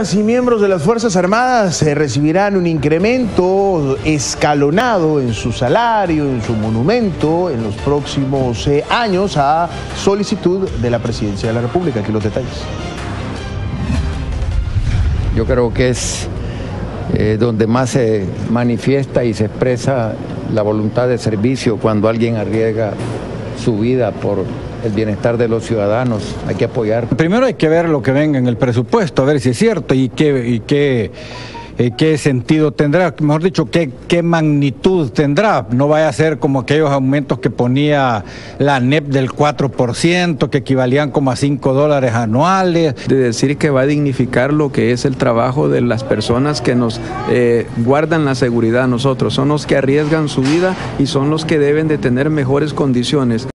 Y miembros de las Fuerzas Armadas eh, recibirán un incremento escalonado en su salario, en su monumento, en los próximos eh, años a solicitud de la Presidencia de la República. Aquí los detalles. Yo creo que es eh, donde más se manifiesta y se expresa la voluntad de servicio cuando alguien arriesga su vida por el bienestar de los ciudadanos. Hay que apoyar. Primero hay que ver lo que venga en el presupuesto, a ver si es cierto y qué, y qué, eh, qué sentido tendrá, mejor dicho, qué, qué magnitud tendrá. No vaya a ser como aquellos aumentos que ponía la NEP del 4%, que equivalían como a 5 dólares anuales. De decir que va a dignificar lo que es el trabajo de las personas que nos eh, guardan la seguridad a nosotros. Son los que arriesgan su vida y son los que deben de tener mejores condiciones.